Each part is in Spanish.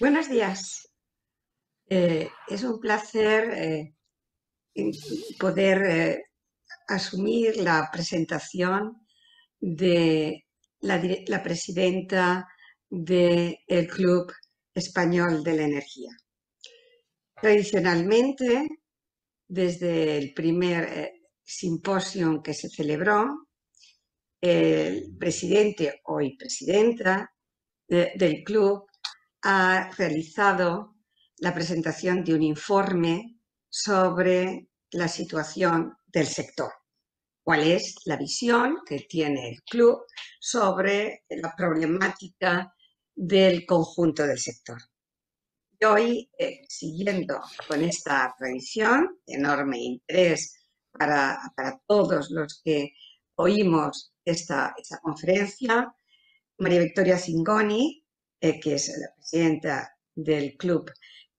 Buenos días. Eh, es un placer eh, poder eh, asumir la presentación de la, presidenta del Club Español de la Energía. Tradicionalmente, desde el primer simposio que se celebró, el presidente, hoy presidenta, del club ha realizado la presentación de un informe sobre la situación del sector. ¿Cuál es la visión que tiene el club sobre la problemática del conjunto del sector? Y hoy, eh, siguiendo con esta tradición, enorme interés para, todos los que oímos esta, esta conferencia, María Victoria Singoni, eh, que es la presidenta del Club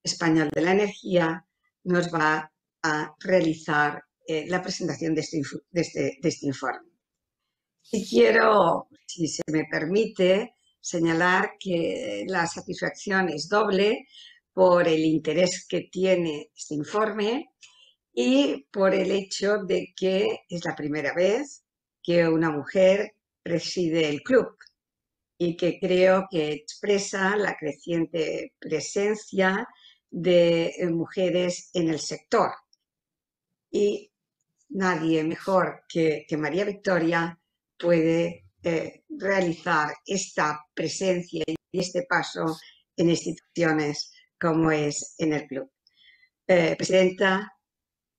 Español de la Energía, nos va a realizar eh, la presentación este este, de este, informe. Y quiero, si se me permite, señalar que la satisfacción es doble por el interés que tiene este informe y por el hecho de que es la primera vez que una mujer preside el club y que creo que expresa la creciente presencia de eh, mujeres en el sector. Y nadie mejor que, María Victoria puede eh, realizar esta presencia y este paso en instituciones como es en el club. Eh, presidenta,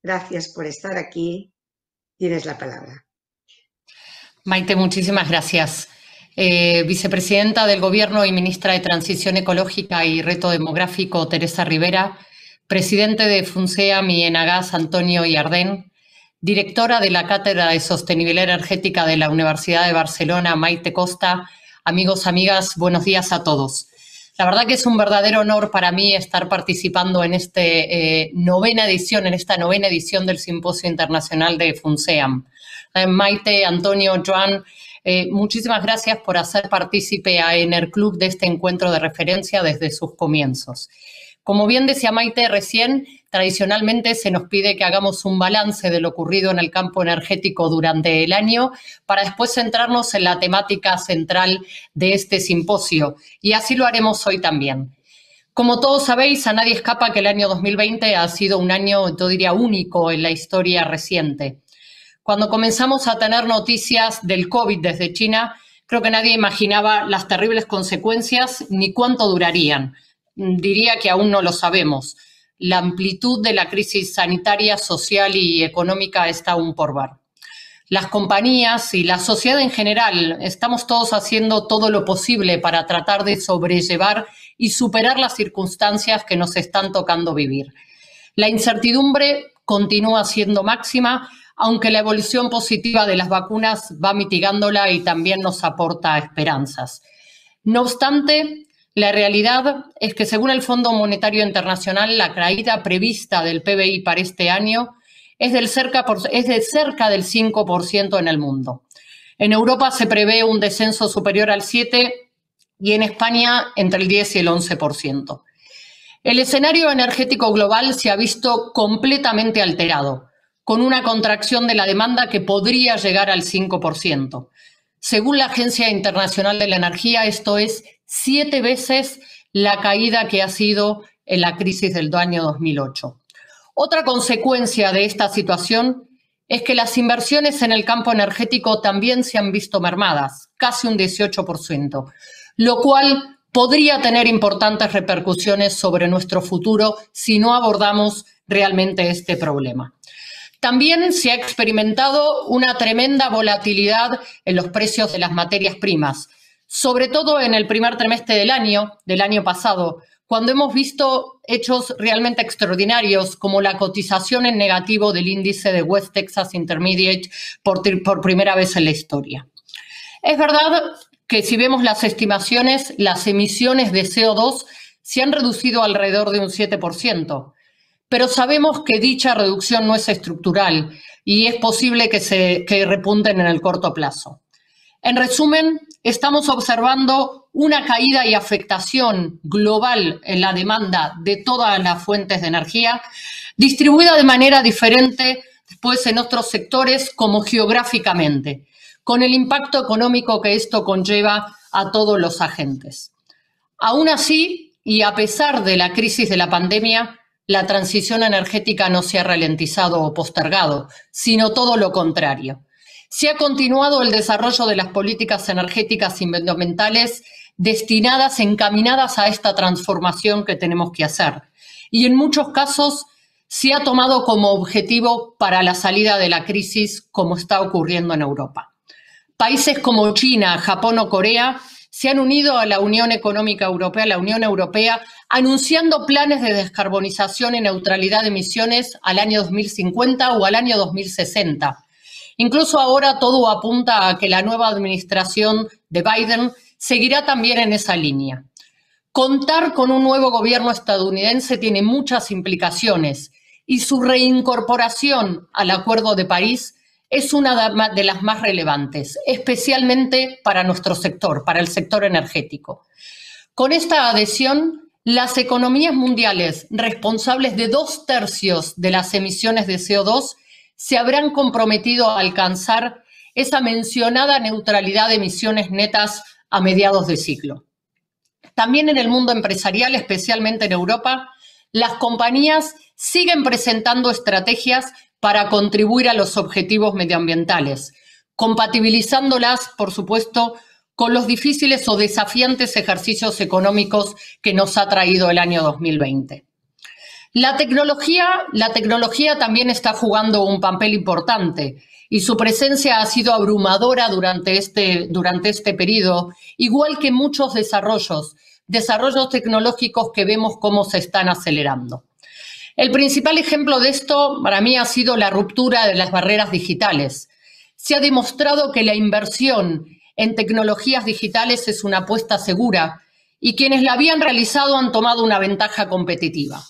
gracias por estar aquí. Tienes la palabra. Maite, muchísimas gracias. Eh, vicepresidenta del Gobierno y ministra de Transición Ecológica y Reto Demográfico, Teresa Rivera, presidente de FUNSEAM y Enagas, Antonio Yardén, directora de la Cátedra de Sostenibilidad Energética de la Universidad de Barcelona, Maite Costa, amigos, amigas, buenos días a todos. La verdad que es un verdadero honor para mí estar participando en esta eh, novena edición, en esta novena edición del Simposio Internacional de FUNSEAM. Eh, Maite, Antonio, Joan, eh, muchísimas gracias por hacer partícipe a Club de este encuentro de referencia desde sus comienzos. Como bien decía Maite recién, tradicionalmente se nos pide que hagamos un balance de lo ocurrido en el campo energético durante el año para después centrarnos en la temática central de este simposio. Y así lo haremos hoy también. Como todos sabéis, a nadie escapa que el año 2020 ha sido un año, yo diría, único en la historia reciente. Cuando comenzamos a tener noticias del COVID desde China, creo que nadie imaginaba las terribles consecuencias ni cuánto durarían. Diría que aún no lo sabemos. La amplitud de la crisis sanitaria, social y económica está aún por ver. Las compañías y la sociedad en general estamos todos haciendo todo lo posible para tratar de sobrellevar y superar las circunstancias que nos están tocando vivir. La incertidumbre continúa siendo máxima, aunque la evolución positiva de las vacunas va mitigándola y también nos aporta esperanzas. No obstante, la realidad es que según el Fondo Monetario Internacional, la caída prevista del PBI para este año es, es de cerca del 5% en el mundo. En Europa se prevé un descenso superior al 7% y en España entre el 10 y el 11%. El escenario energético global se ha visto completamente alterado con una contracción de la demanda que podría llegar al 5%. Según la Agencia Internacional de la Energía, esto es siete veces la caída que ha sido en la crisis del año 2008. Otra consecuencia de esta situación es que las inversiones en el campo energético también se han visto mermadas, casi un 18%, lo cual podría tener importantes repercusiones sobre nuestro futuro si no abordamos realmente este problema. También se ha experimentado una tremenda volatilidad en los precios de las materias primas, sobre todo en el primer trimestre del año, del año pasado, cuando hemos visto hechos realmente extraordinarios como la cotización en negativo del índice de West Texas Intermediate por, por primera vez en la historia. Es verdad que si vemos las estimaciones, las emisiones de CO2 se han reducido alrededor de un 7%, pero sabemos que dicha reducción no es estructural y es posible que se repunten en el corto plazo. En resumen, estamos observando una caída y afectación global en la demanda de todas las fuentes de energía, distribuida de manera diferente después en otros sectores como geográficamente, con el impacto económico que esto conlleva a todos los agentes. Aún así, y a pesar de la crisis de la pandemia, la transición energética no se ha ralentizado o postergado, sino todo lo contrario. Se ha continuado el desarrollo de las políticas energéticas y medioambientales destinadas, encaminadas a esta transformación que tenemos que hacer. Y en muchos casos se ha tomado como objetivo para la salida de la crisis, como está ocurriendo en Europa. Países como China, Japón o Corea se han unido a la Unión Económica Europea, la Unión Europea, anunciando planes de descarbonización y neutralidad de emisiones al año 2050 o al año 2060. Incluso ahora todo apunta a que la nueva administración de Biden seguirá también en esa línea. Contar con un nuevo gobierno estadounidense tiene muchas implicaciones y su reincorporación al Acuerdo de París es una de las más relevantes, especialmente para nuestro sector, para el sector energético. Con esta adhesión, las economías mundiales responsables de dos tercios de las emisiones de CO2 se habrán comprometido a alcanzar esa mencionada neutralidad de emisiones netas a mediados de ciclo. También en el mundo empresarial, especialmente en Europa, las compañías siguen presentando estrategias para contribuir a los objetivos medioambientales, compatibilizándolas, por supuesto, con los difíciles o desafiantes ejercicios económicos que nos ha traído el año 2020. La tecnología, la tecnología también está jugando un papel importante y su presencia ha sido abrumadora durante este, durante este periodo, igual que muchos desarrollos, desarrollos tecnológicos que vemos cómo se están acelerando. El principal ejemplo de esto para mí ha sido la ruptura de las barreras digitales. Se ha demostrado que la inversión en tecnologías digitales es una apuesta segura y quienes la habían realizado han tomado una ventaja competitiva.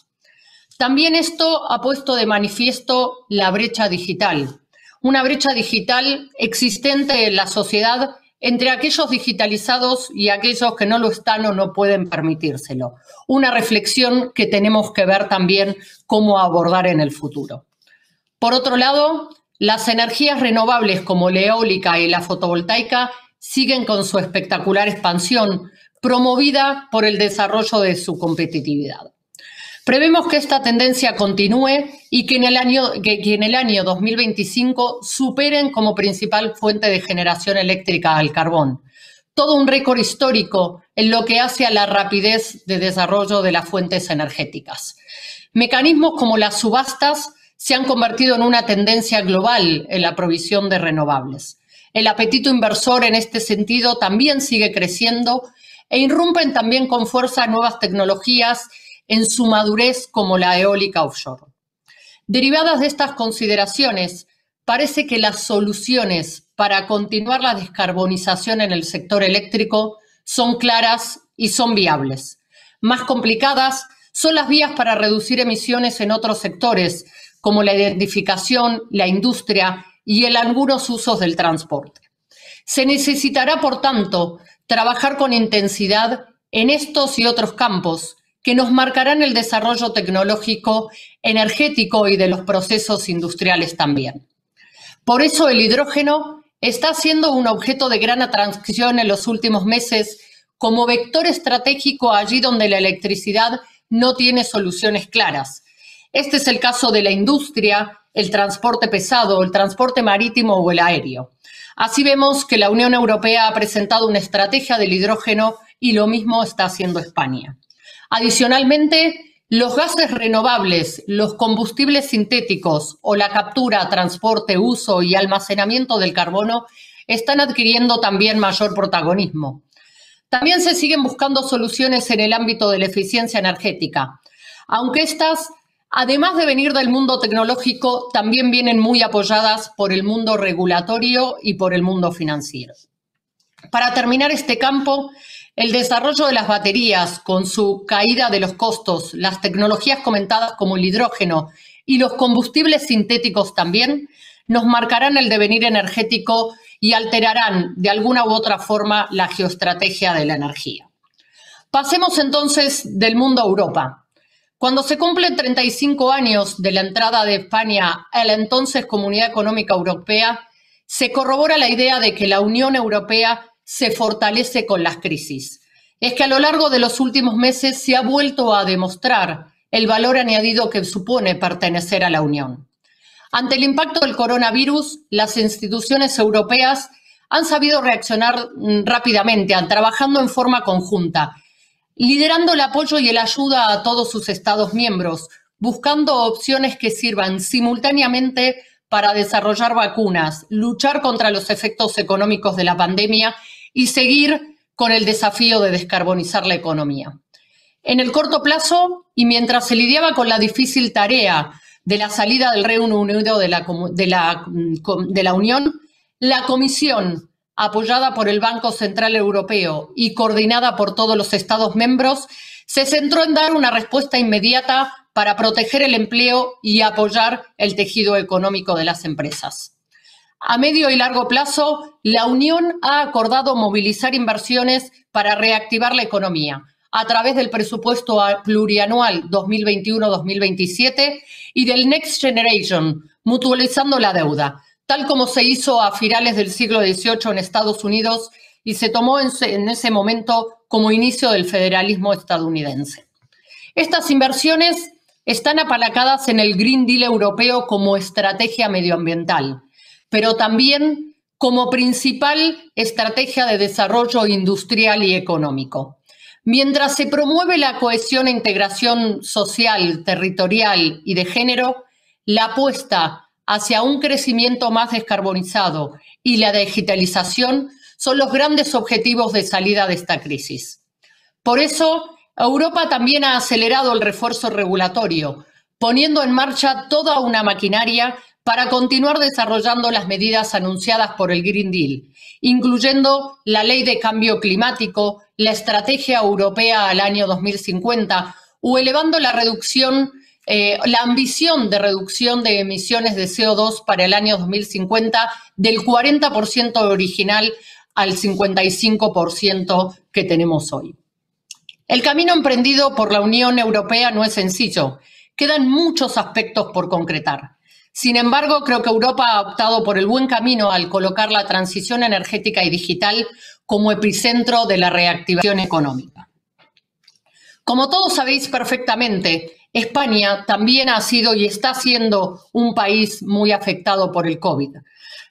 También esto ha puesto de manifiesto la brecha digital, una brecha digital existente en la sociedad entre aquellos digitalizados y aquellos que no lo están o no pueden permitírselo. Una reflexión que tenemos que ver también cómo abordar en el futuro. Por otro lado, las energías renovables como la eólica y la fotovoltaica siguen con su espectacular expansión, promovida por el desarrollo de su competitividad. Prevemos que esta tendencia continúe y que en, el año, que, en el año 2025 superen como principal fuente de generación eléctrica al carbón. Todo un récord histórico en lo que hace a la rapidez de desarrollo de las fuentes energéticas. Mecanismos como las subastas se han convertido en una tendencia global en la provisión de renovables. El apetito inversor en este sentido también sigue creciendo e irrumpen también con fuerza nuevas tecnologías en su madurez como la eólica offshore. Derivadas de estas consideraciones, parece que las soluciones para continuar la descarbonización en el sector eléctrico son claras y son viables. Más complicadas son las vías para reducir emisiones en otros sectores, como la identificación, la industria y en algunos usos del transporte. Se necesitará, por tanto, trabajar con intensidad en estos y otros campos que nos marcarán el desarrollo tecnológico, energético y de los procesos industriales también. Por eso el hidrógeno está siendo un objeto de gran atracción en los últimos meses como vector estratégico allí donde la electricidad no tiene soluciones claras. Este es el caso de la industria, el transporte pesado, el transporte marítimo o el aéreo. Así vemos que la Unión Europea ha presentado una estrategia del hidrógeno y lo mismo está haciendo España. Adicionalmente, los gases renovables, los combustibles sintéticos o la captura, transporte, uso y almacenamiento del carbono están adquiriendo también mayor protagonismo. También se siguen buscando soluciones en el ámbito de la eficiencia energética, aunque estas, además de venir del mundo tecnológico, también vienen muy apoyadas por el mundo regulatorio y por el mundo financiero. Para terminar este campo, el desarrollo de las baterías, con su caída de los costos, las tecnologías comentadas como el hidrógeno y los combustibles sintéticos también, nos marcarán el devenir energético y alterarán de alguna u otra forma la geoestrategia de la energía. Pasemos entonces del mundo a Europa. Cuando se cumplen 35 años de la entrada de España a la entonces Comunidad Económica Europea, se corrobora la idea de que la Unión Europea se fortalece con las crisis. Es que a lo largo de los últimos meses se ha vuelto a demostrar el valor añadido que supone pertenecer a la Unión. Ante el impacto del coronavirus, las instituciones europeas han sabido reaccionar mm, rápidamente, trabajando en forma conjunta, liderando el apoyo y la ayuda a todos sus Estados miembros, buscando opciones que sirvan simultáneamente para desarrollar vacunas, luchar contra los efectos económicos de la pandemia y seguir con el desafío de descarbonizar la economía. En el corto plazo, y mientras se lidiaba con la difícil tarea de la salida del Reino Unido de la, de la, Unión, la Comisión, apoyada por el Banco Central Europeo y coordinada por todos los Estados miembros, se centró en dar una respuesta inmediata para proteger el empleo y apoyar el tejido económico de las empresas. A medio y largo plazo, la Unión ha acordado movilizar inversiones para reactivar la economía a través del presupuesto plurianual 2021-2027 y del Next Generation, mutualizando la deuda, tal como se hizo a finales del siglo XVIII en Estados Unidos y se tomó en, ese momento como inicio del federalismo estadounidense. Estas inversiones están apalacadas en el Green Deal europeo como estrategia medioambiental, pero también como principal estrategia de desarrollo industrial y económico. Mientras se promueve la cohesión e integración social, territorial y de género, la apuesta hacia un crecimiento más descarbonizado y la digitalización son los grandes objetivos de salida de esta crisis. Por eso, Europa también ha acelerado el refuerzo regulatorio, poniendo en marcha toda una maquinaria para continuar desarrollando las medidas anunciadas por el Green Deal, incluyendo la Ley de Cambio Climático, la Estrategia Europea al año 2050 o elevando la reducción, eh, la ambición de reducción de emisiones de CO2 para el año 2050 del 40% original al 55% que tenemos hoy. El camino emprendido por la Unión Europea no es sencillo. Quedan muchos aspectos por concretar. Sin embargo, creo que Europa ha optado por el buen camino al colocar la transición energética y digital como epicentro de la reactivación económica. Como todos sabéis perfectamente, España también ha sido y está siendo un país muy afectado por el COVID.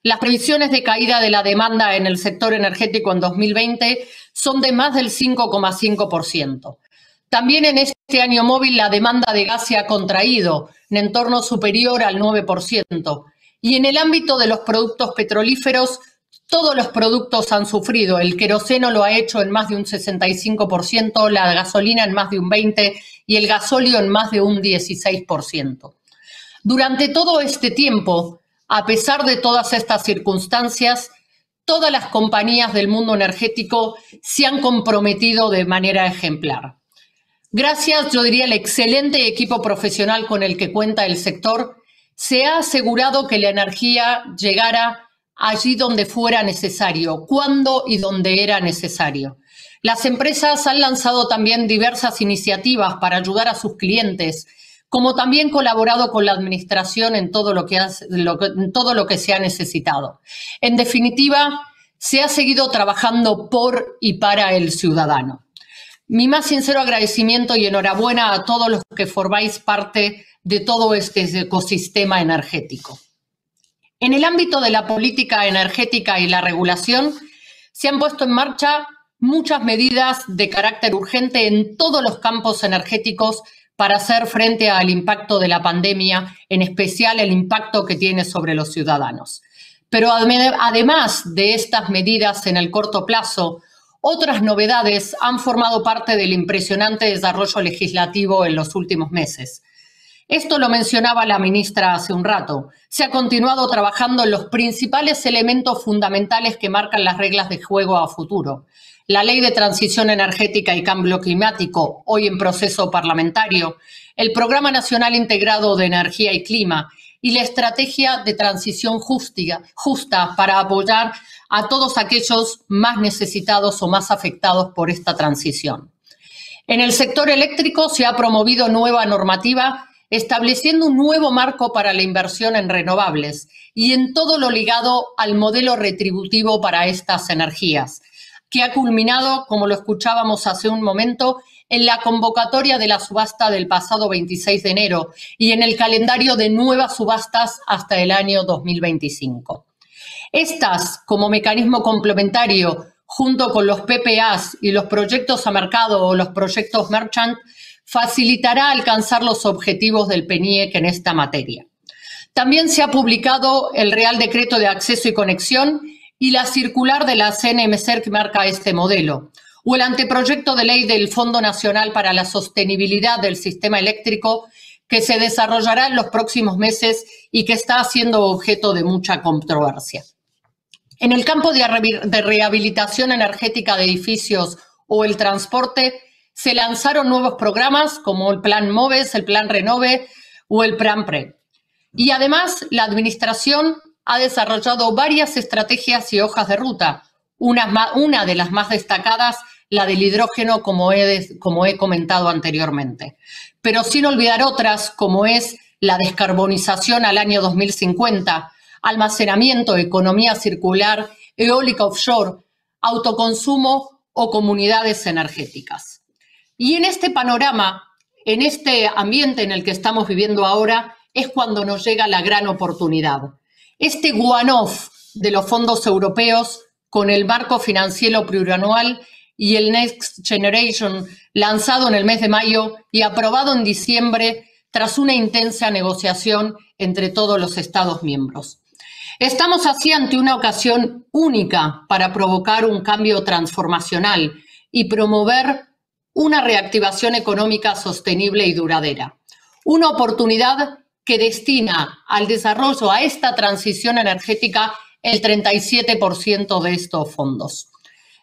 Las previsiones de caída de la demanda en el sector energético en 2020 son de más del 5,5%. También en este año móvil la demanda de gas se ha contraído en entorno superior al 9%. Y en el ámbito de los productos petrolíferos, todos los productos han sufrido. El queroseno lo ha hecho en más de un 65%, la gasolina en más de un 20% y el gasóleo en más de un 16%. Durante todo este tiempo, a pesar de todas estas circunstancias, todas las compañías del mundo energético se han comprometido de manera ejemplar. Gracias, yo diría, al excelente equipo profesional con el que cuenta el sector, se ha asegurado que la energía llegara allí donde fuera necesario, cuando y donde era necesario. Las empresas han lanzado también diversas iniciativas para ayudar a sus clientes como también colaborado con la Administración en todo lo que, se ha necesitado. En definitiva, se ha seguido trabajando por y para el ciudadano. Mi más sincero agradecimiento y enhorabuena a todos los que formáis parte de todo este ecosistema energético. En el ámbito de la política energética y la regulación, se han puesto en marcha muchas medidas de carácter urgente en todos los campos energéticos para hacer frente al impacto de la pandemia, en especial el impacto que tiene sobre los ciudadanos. Pero además de estas medidas en el corto plazo, otras novedades han formado parte del impresionante desarrollo legislativo en los últimos meses. Esto lo mencionaba la ministra hace un rato. Se ha continuado trabajando en los principales elementos fundamentales que marcan las reglas de juego a futuro la Ley de Transición Energética y Cambio Climático, hoy en proceso parlamentario, el Programa Nacional Integrado de Energía y Clima, y la estrategia de transición justa, justa para apoyar a todos aquellos más necesitados o más afectados por esta transición. En el sector eléctrico se ha promovido nueva normativa estableciendo un nuevo marco para la inversión en renovables y en todo lo ligado al modelo retributivo para estas energías, que ha culminado, como lo escuchábamos hace un momento, en la convocatoria de la subasta del pasado 26 de enero y en el calendario de nuevas subastas hasta el año 2025. Estas, como mecanismo complementario, junto con los PPAs y los proyectos a mercado o los proyectos merchant, facilitará alcanzar los objetivos del PENIEC en esta materia. También se ha publicado el Real Decreto de Acceso y Conexión y la circular de la CNMSER que marca este modelo, o el anteproyecto de ley del Fondo Nacional para la Sostenibilidad del Sistema Eléctrico que se desarrollará en los próximos meses y que está siendo objeto de mucha controversia. En el campo de rehabilitación energética de edificios o el transporte, se lanzaron nuevos programas como el Plan MOVES, el Plan Renove o el Plan PRE. Y además, la Administración ha desarrollado varias estrategias y hojas de ruta. Una, de las más destacadas, la del hidrógeno, como he comentado anteriormente. Pero sin olvidar otras, como es la descarbonización al año 2050, almacenamiento, economía circular, eólica offshore, autoconsumo o comunidades energéticas. Y en este panorama, en este ambiente en el que estamos viviendo ahora, es cuando nos llega la gran oportunidad. Este one-off de los fondos europeos con el marco financiero plurianual y el Next Generation lanzado en el mes de mayo y aprobado en diciembre tras una intensa negociación entre todos los Estados miembros. Estamos así ante una ocasión única para provocar un cambio transformacional y promover una reactivación económica sostenible y duradera. Una oportunidad que destina al desarrollo, a esta transición energética, el 37% de estos fondos.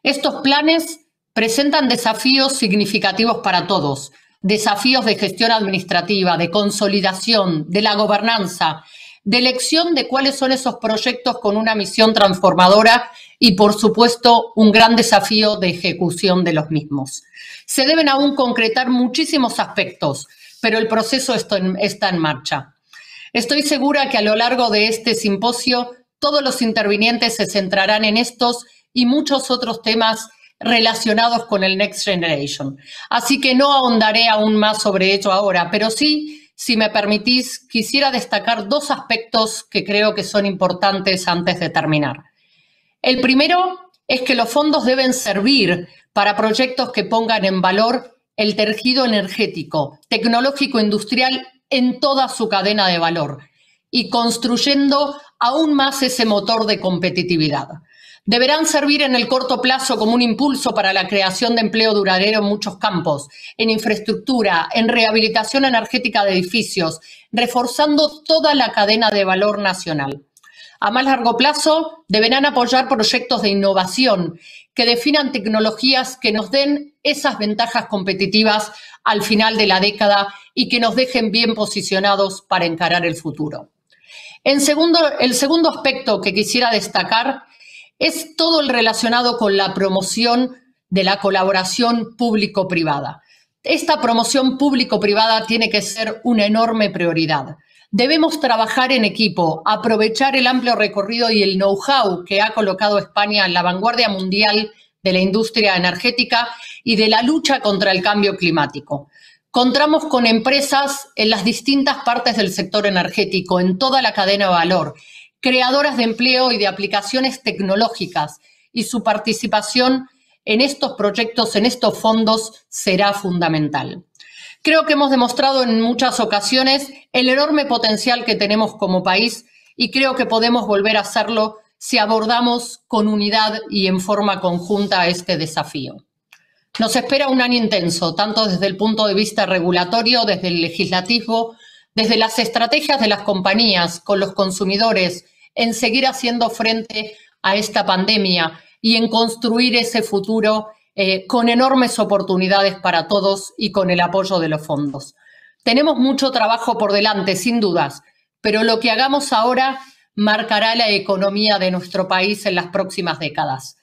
Estos planes presentan desafíos significativos para todos, desafíos de gestión administrativa, de consolidación, de la gobernanza, de elección de cuáles son esos proyectos con una misión transformadora y, por supuesto, un gran desafío de ejecución de los mismos. Se deben aún concretar muchísimos aspectos, pero el proceso está en marcha. Estoy segura que a lo largo de este simposio todos los intervinientes se centrarán en estos y muchos otros temas relacionados con el Next Generation. Así que no ahondaré aún más sobre ello ahora, pero sí, si me permitís, quisiera destacar dos aspectos que creo que son importantes antes de terminar. El primero es que los fondos deben servir para proyectos que pongan en valor el tejido energético, tecnológico, industrial en toda su cadena de valor y construyendo aún más ese motor de competitividad. Deberán servir en el corto plazo como un impulso para la creación de empleo duradero en muchos campos, en infraestructura, en rehabilitación energética de edificios, reforzando toda la cadena de valor nacional. A más largo plazo, deberán apoyar proyectos de innovación que definan tecnologías que nos den esas ventajas competitivas al final de la década y que nos dejen bien posicionados para encarar el futuro. En segundo, el segundo aspecto que quisiera destacar es todo el relacionado con la promoción de la colaboración público-privada. Esta promoción público-privada tiene que ser una enorme prioridad. Debemos trabajar en equipo, aprovechar el amplio recorrido y el know-how que ha colocado España en la vanguardia mundial de la industria energética y de la lucha contra el cambio climático. Contamos con empresas en las distintas partes del sector energético, en toda la cadena de valor, creadoras de empleo y de aplicaciones tecnológicas, y su participación en estos proyectos, en estos fondos, será fundamental. Creo que hemos demostrado en muchas ocasiones el enorme potencial que tenemos como país y creo que podemos volver a hacerlo si abordamos con unidad y en forma conjunta este desafío. Nos espera un año intenso, tanto desde el punto de vista regulatorio, desde el legislativo, desde las estrategias de las compañías con los consumidores, en seguir haciendo frente a esta pandemia y en construir ese futuro eh, con enormes oportunidades para todos y con el apoyo de los fondos. Tenemos mucho trabajo por delante, sin dudas, pero lo que hagamos ahora marcará la economía de nuestro país en las próximas décadas.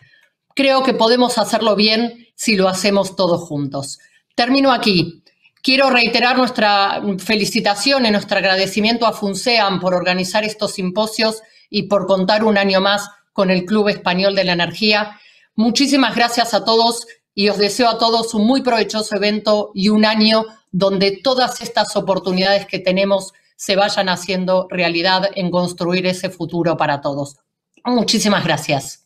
Creo que podemos hacerlo bien si lo hacemos todos juntos. Termino aquí. Quiero reiterar nuestra felicitación y nuestro agradecimiento a FUNSEAM por organizar estos simposios y por contar un año más con el Club Español de la Energía. Muchísimas gracias a todos y os deseo a todos un muy provechoso evento y un año donde todas estas oportunidades que tenemos se vayan haciendo realidad en construir ese futuro para todos. Muchísimas gracias.